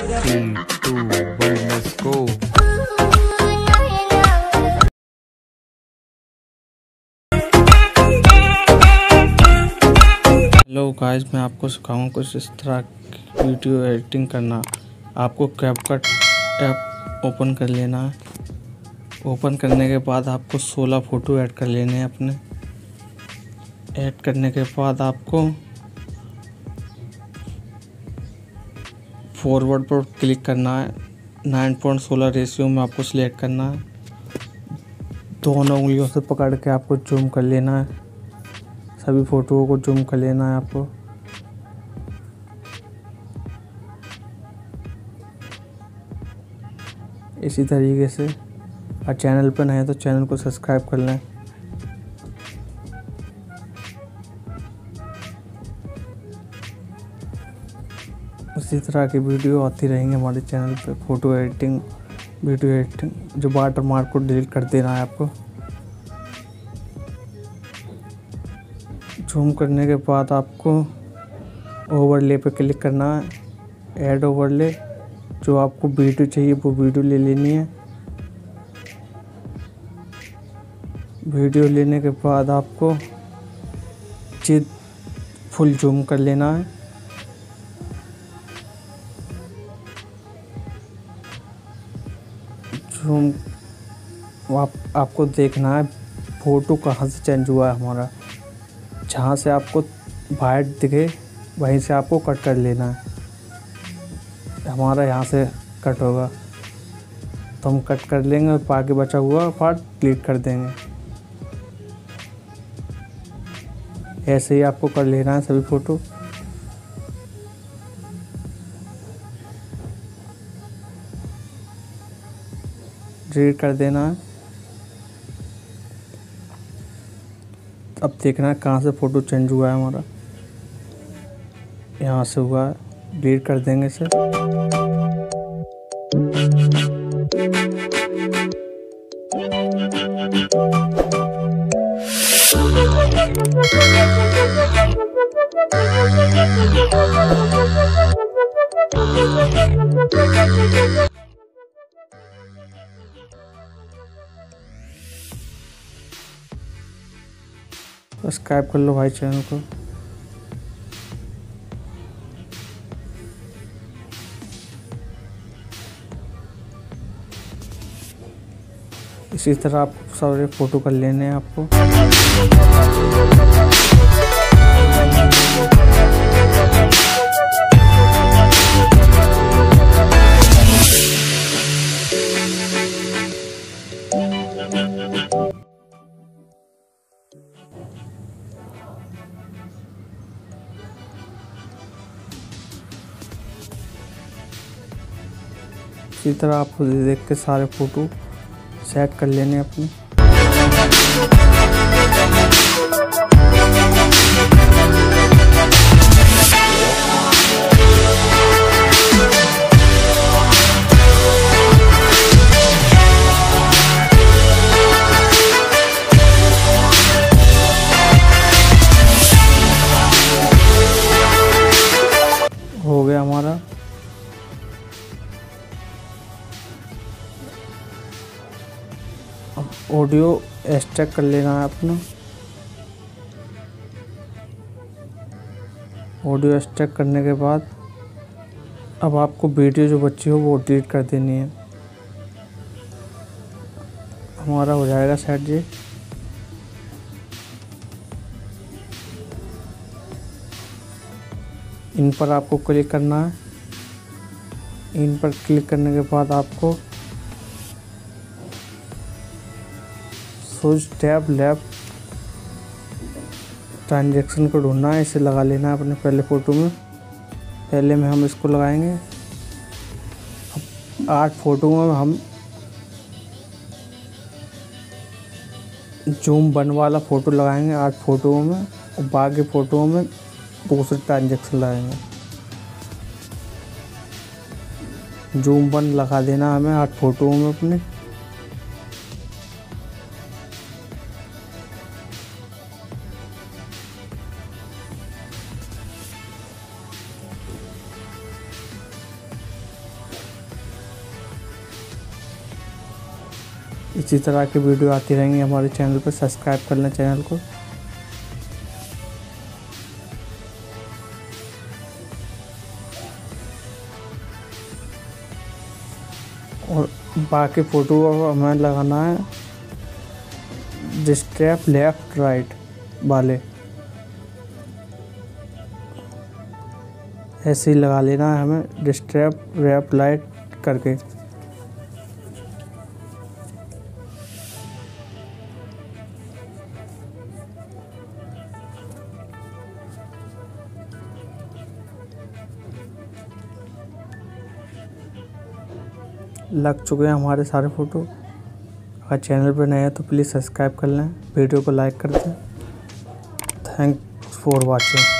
Hello guys मैं आपको सिखाऊँगा कुछ इस तरह वीडियो एडिटिंग करना। आपको कैपकट ऐप ओपन कर लेना है। ओपन करने के बाद आपको 16 फ़ोटो ऐड कर लेने हैं अपने। ऐड करने के बाद आपको फॉरवर्ड पर क्लिक करना है। नाइन पॉइंट सोलह रेशियो में आपको सिलेक्ट करना है। दोनों उंगलियों से पकड़ के आपको जूम कर लेना है। सभी फ़ोटोओं को जूम कर लेना है आपको। इसी तरीके से। और चैनल पर नए तो चैनल को सब्सक्राइब कर लें। इसी तरह की वीडियो आती रहेंगी हमारे चैनल पे फ़ोटो एडिटिंग वीडियो एडिटिंग जो वाटर मार्क को डिलीट कर देना है आपको। जूम करने के बाद आपको ओवरले पे क्लिक करना है। ऐड ओवरले जो आपको वीडियो चाहिए, वो वीडियो ले लेनी है। वीडियो लेने के बाद आपको चित फुल जूम कर लेना है। जूम आप, आपको देखना है फ़ोटो कहाँ से चेंज हुआ है हमारा। जहाँ से आपको वाइट दिखे, वहीं से आपको कट कर लेना है। हमारा यहाँ से कट होगा। तो हम कट कर लेंगे और आगे बचा हुआ पार्ट डिलीट कर देंगे। ऐसे ही आपको कर लेना है सभी फ़ोटो डिलीट कर देना। है अब देखना है कहाँ से फ़ोटो चेंज हुआ है हमारा। यहाँ से हुआ है। डिलीट कर देंगे इसे। सब्सक्राइब कर लो भाई चैनल को। इसी तरह आप सारे फ़ोटो कर लेने हैं आपको। इसी तरह आपको देख के सारे फ़ोटो सेट कर लेने अपने। अब ऑडियो एक्सट्रैक्ट कर लेना है अपना। ऑडियो एक्सट्रैक्ट करने के बाद अब आपको वीडियो जो बची हो वो डिलीट कर देनी है। हमारा हो जाएगा सेट जी इन पर आपको क्लिक करना है। इन पर क्लिक करने के बाद आपको स्विच टैब, लैब, ट्रांजेक्शन को ढूंढना है, इसे लगा लेना है अपने पहले फ़ोटो में। पहले में हम इसको लगाएँगे। अब आठ फ़ोटो में हम जूम वन वाला फ़ोटो लगाएँगे आठ फ़ोटोओं में। और बाकी फ़ोटोओं में दूसरे ट्रांजेक्शन लगाएँगे। जूम वन लगा देना हमें आठ फ़ोटोओं में अपने। इसी तरह की वीडियो आती रहेंगी हमारे चैनल पर सब्सक्राइब कर लें चैनल को। और बाकी फ़ोटो हमें लगाना है। डिस्ट्रैप लेफ़्ट राइट वाले। ऐसे ही लगा लेना है हमें। डिस्ट्रैप रैप लाइट करके। लग चुके हैं हमारे सारे फ़ोटो। अगर चैनल पर नए हैं तो प्लीज़ सब्सक्राइब कर लें, वीडियो को लाइक कर दें। Thank for watching.